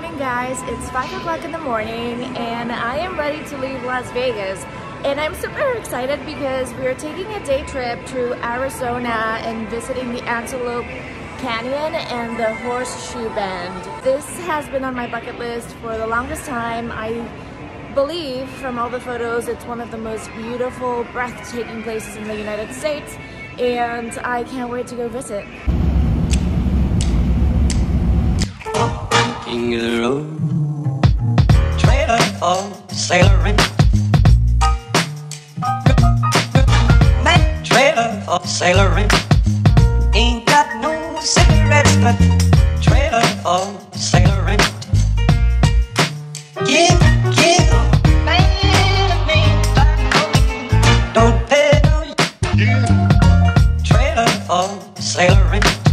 morning guys, it's 5 o'clock in the morning and I am ready to leave Las Vegas and I'm super excited because we are taking a day trip to Arizona and visiting the Antelope Canyon and the Horseshoe Bend. This has been on my bucket list for the longest time. I believe from all the photos it's one of the most beautiful, breathtaking places in the United States and I can't wait to go visit. king. Trader for sailor in. Man, trader for sailor in. Ain't got no cigarettes, but trader for sailor in. Give, give, man, don't pedal. Yeah. Trader for sailor in.